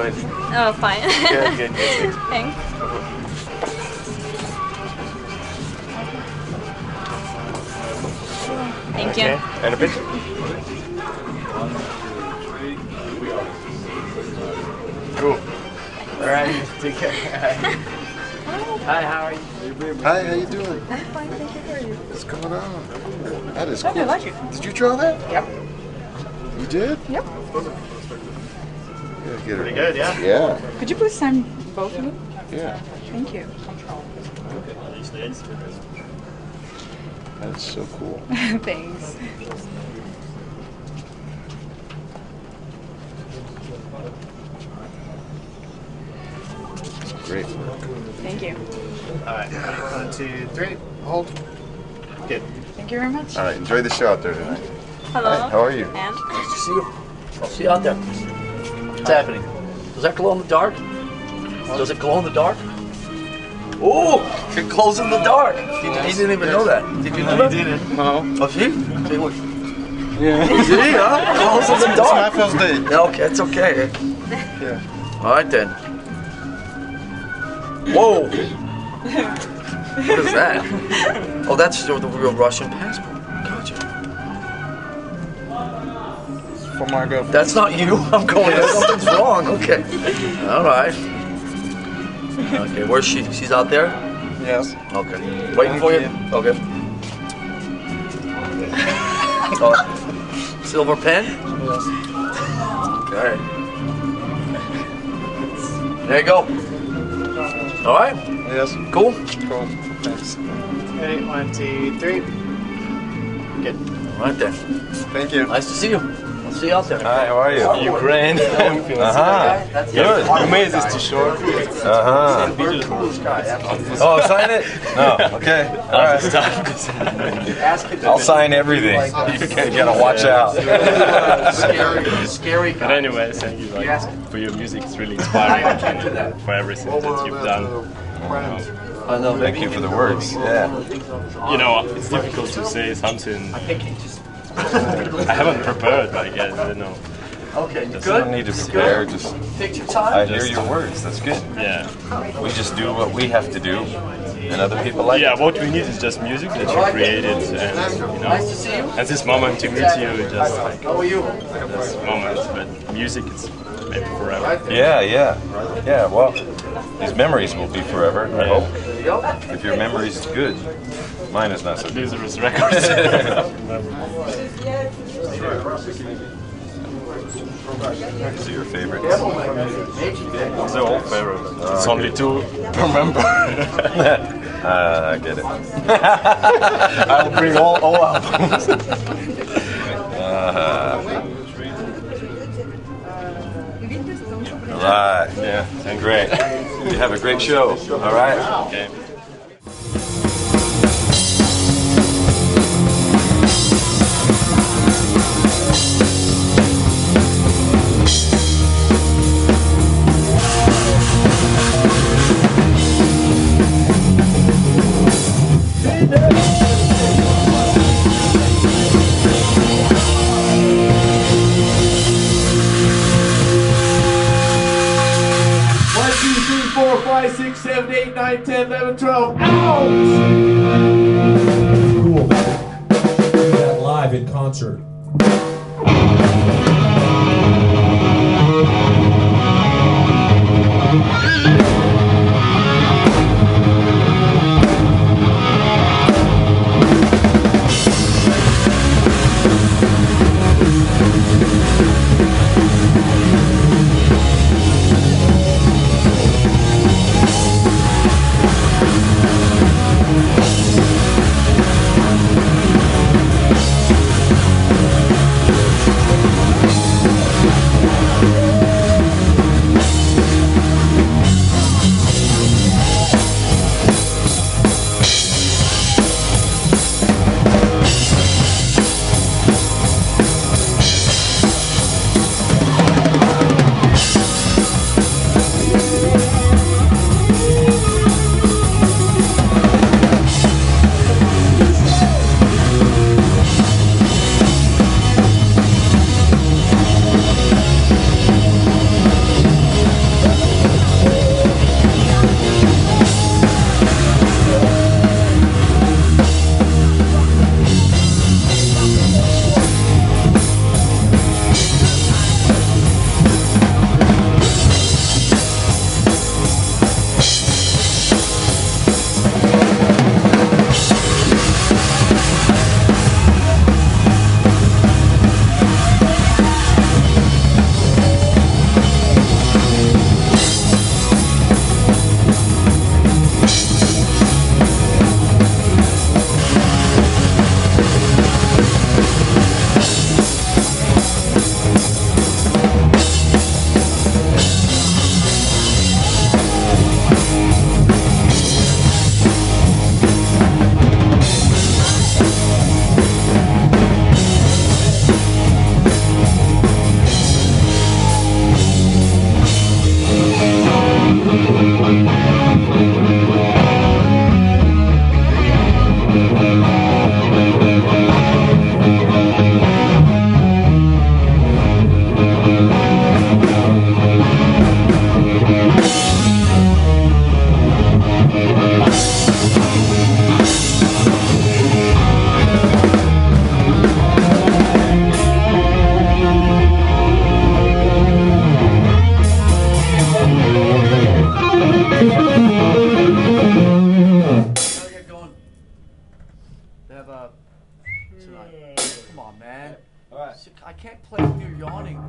doing? Oh, fine. Good, good, good. Thanks. Thank you. Okay. And a picture? Cool. All right. Take care. Hi, how are you? Hi, how you doing? I'm fine, thank you for you. What's going on? That is I cool. like it. Did you draw that? Yep. You did? Yep. Yeah, get Pretty good, yeah. Yeah, Could you please sign both of them? yeah. Thank you. That's so cool. Thanks. Great work. Thank you. All right. One, two, three. Hold. Good. Thank you very much. All right, enjoy the show out there tonight. Hello. Hi, how are you? And Nice to see you. I'll see you out there. What's happening? Does that glow in the dark? Does it glow in the dark? Oh, it glows in the dark. He, he didn't even know that. Did you know that? didn't. No. Oh, see? See, look. Yeah. See, huh? Glows in the It's my first day. Yeah, okay, it's okay. Yeah. All right then. Whoa. what is that? Oh, that's your, the real Russian passport. For my girlfriend. That's not you. I'm going. Something's wrong. Okay. All right. Okay, where's she? She's out there. Yes. Okay. Waiting for you. Thank Okay. Oh, silver pen. Yes. Okay. There you go. All right. Yes. Cool. Cool. Thanks. Okay. One, two, three. Good. All right then. Thank you. Nice to see you. I'll see you out there. Hi, how are you? Ukraine. Uh-huh. Good. You made this too short. Uh-huh. Oh, sign it? No, okay. All right. I'll sign everything. You gotta, gotta watch out. Scary, scary But guy. anyway, thank you like, for your music. It's really inspiring and for everything that you've done. I know. Thank you for the words. Yeah. You know, it's difficult to say something I haven't prepared, I guess. I don't know. Okay, you You don't need to prepare, just Take your I time. hear your words. That's good. Yeah. We just do what we have to do, and other people like Yeah, it. what we need is just music that you created, and you Nice to know, see you. and this moment to meet you, just like How are you? this moment. But music is maybe forever. Yeah, yeah. Yeah, well, these memories will be forever, I hope. There you go. If your memory is good. Mine is not so good. Losers Records. These are your favorites. it's the old favorite. It's only two. Remember? Uh, I get it. I'll bring all, all albums. All right. Yeah. And great. You have a great show. All right. Okay. Sure They have a tonight. Come on, man. All right. I can't play when you're yawning.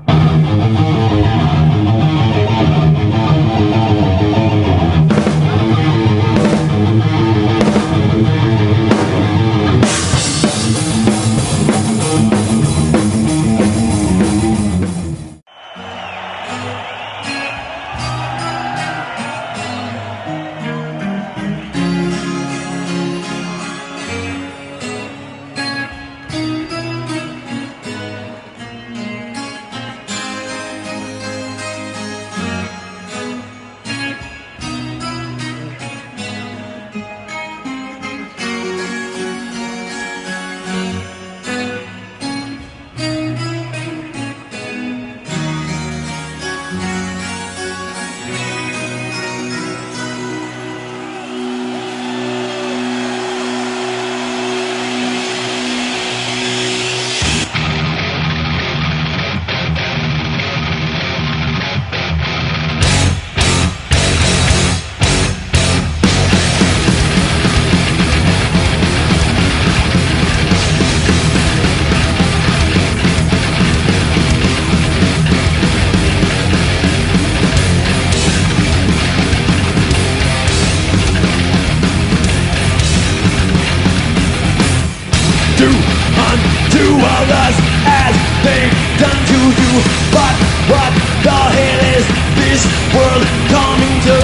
Do unto others as they've done to you. But what the hell is this world coming to?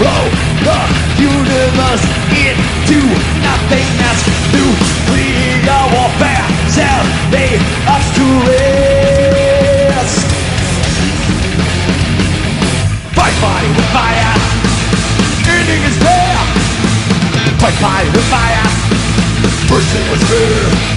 Blow the universe into Fight fire with fire. First was fear.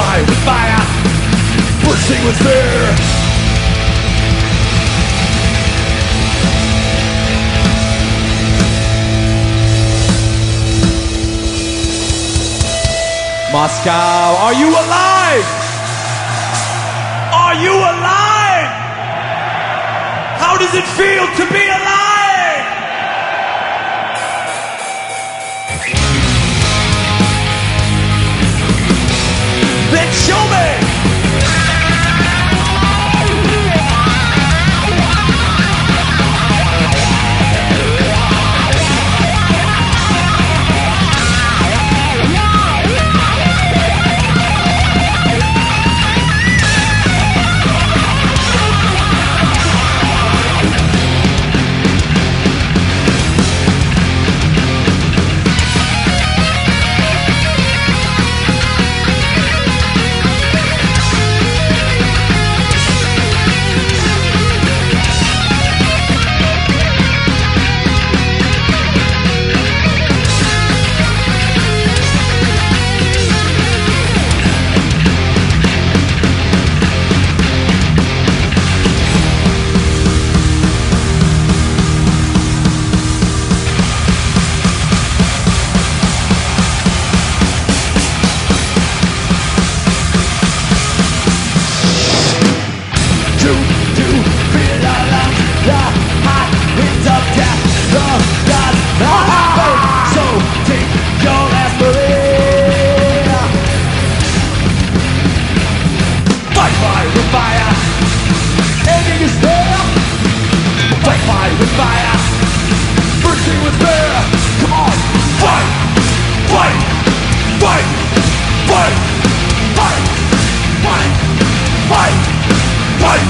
With fire. Bursting with fear. Moscow, are you alive? Are you alive? How does it feel to be alive?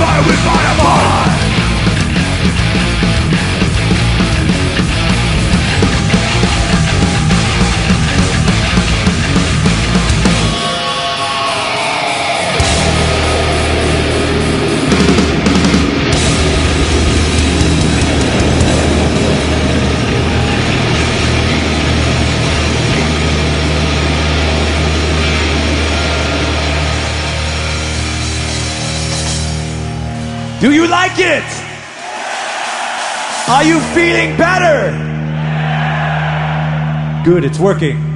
Fire with Do you like it? Are you feeling better? Good, it's working.